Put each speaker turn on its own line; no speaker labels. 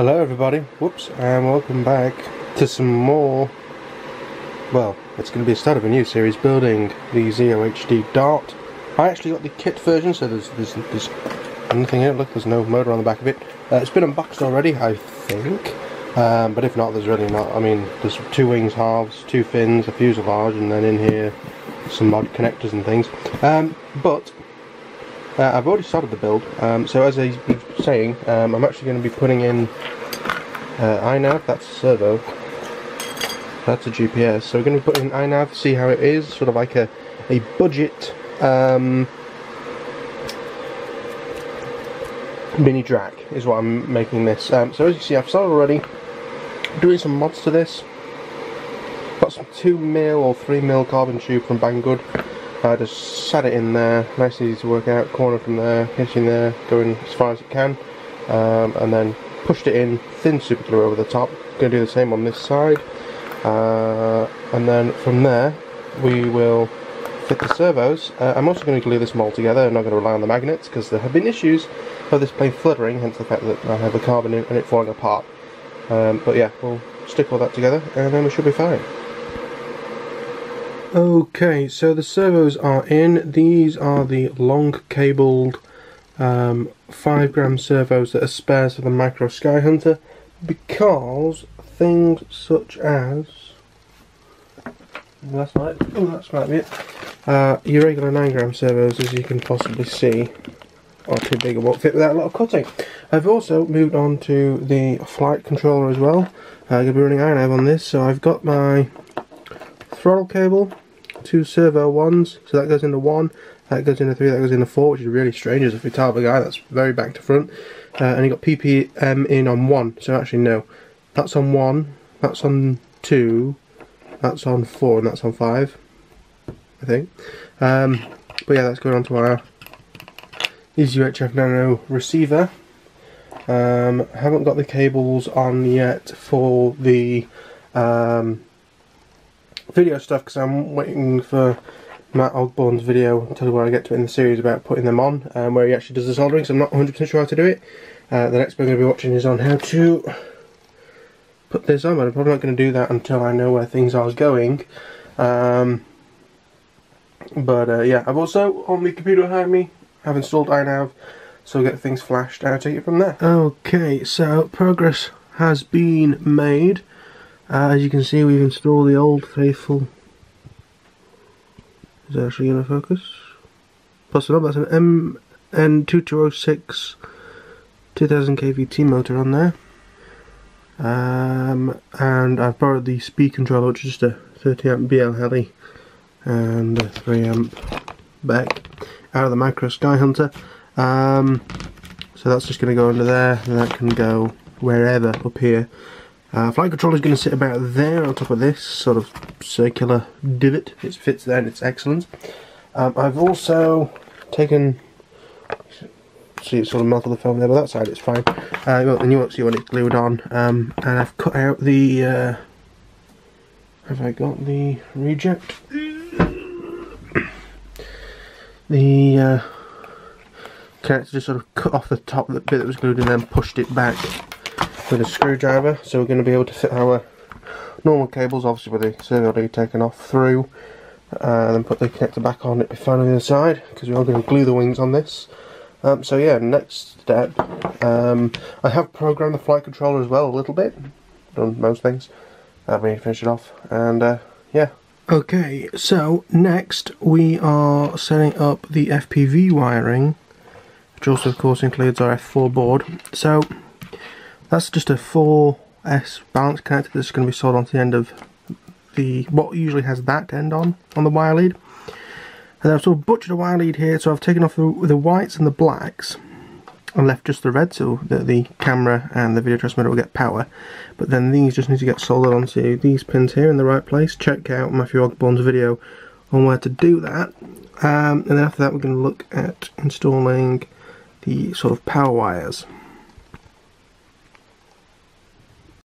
Hello everybody, whoops, and welcome back to some more, well, it's going to be a start of a new series, building the ZOHD Dart. I actually got the kit version, so there's, there's, there's nothing in it, look, there's no motor on the back of it. Uh, it's been unboxed already, I think, um, but if not, there's really not, I mean, there's two wings halves, two fins, a fuselage, and then in here, some mod connectors and things. Um, but uh, I've already started the build, um, so as I was saying, um, I'm actually going to be putting in uh, iNav, that's a servo, that's a GPS, so we're going to be putting in iNav, to see how it is, sort of like a, a budget um, mini Drak is what I'm making this. Um, so as you see, I've started already doing some mods to this. Got some 2 mil or 3 mil carbon tube from Banggood. I just sat it in there, nice and easy to work out, corner from there, hitching there, going as far as it can, um, and then pushed it in, thin super glue over the top, going to do the same on this side, uh, and then from there we will fit the servos. Uh, I'm also going to glue this mold together, I'm not going to rely on the magnets, because there have been issues of this plane fluttering, hence the fact that I have the carbon in and it falling apart. Um, but yeah, we'll stick all that together, and then we should be fine. Okay, so the servos are in. These are the long cabled um, 5 gram servos that are spares for the Micro Sky Hunter because things such as that's might oh that's might be it. Uh, your regular 9 gram servos as you can possibly see are too big and won't fit without a lot of cutting. I've also moved on to the flight controller as well. Uh, I'm going to be running iNav on this so I've got my throttle cable, two servo ones, so that goes into one, that goes into three, that goes into four, which is really strange as a Futaba guy, that's very back to front. Uh, and you got PPM in on one, so actually no, that's on one, that's on two, that's on four, and that's on five, I think. Um, but yeah, that's going on to our EasyUHF Nano receiver. Um, haven't got the cables on yet for the um, video stuff because I'm waiting for Matt Osborne's video until where I get to it in the series about putting them on, um, where he actually does the soldering, so I'm not 100% sure how to do it. Uh, the next one I'm going to be watching is on how to put this on, but I'm probably not going to do that until I know where things are going. Um, but uh, yeah, I've also, on the computer behind me, I've installed iNav, so get things flashed and I'll take it from there. Okay, so progress has been made. Uh, as you can see, we've installed the old faithful. Is that actually going to focus? Plus, it up that's an MN2206 2000 kVt motor on there. Um, and I've borrowed the speed controller, which is just a 30 amp BL Heli and a 3 amp BEC out of the Micro Sky Hunter. Um, so that's just going to go under there, and that can go wherever up here. Uh, flight controller is going to sit about there on top of this sort of circular divot. It fits there and it's excellent. Um, I've also taken, see it's sort of melted the film there, but that side it's fine. Uh, and you won't see when it's glued on. Um, and I've cut out the, uh, have I got the reject? The uh, connector just sort of cut off the top the bit that was glued and then pushed it back with a screwdriver so we're going to be able to fit our normal cables obviously with the servo lead taken off through uh, and then put the connector back on. It be fine on the other side because we are all going to glue the wings on this. Um, so yeah next step um, I have programmed the flight controller as well a little bit done most things. Uh, we need to finish it off and uh, yeah. Okay so next we are setting up the FPV wiring which also of course includes our F4 board. So that's just a 4S balance connector that's going to be soldered onto the end of the what usually has that end on on the wire lead. And I've sort of butchered a wire lead here, so I've taken off the, the whites and the blacks and left just the red so that the camera and the video transmitter will get power. But then these just need to get soldered onto these pins here in the right place. Check out Matthew Osborne's video on where to do that. Um, and then after that we're going to look at installing the sort of power wires.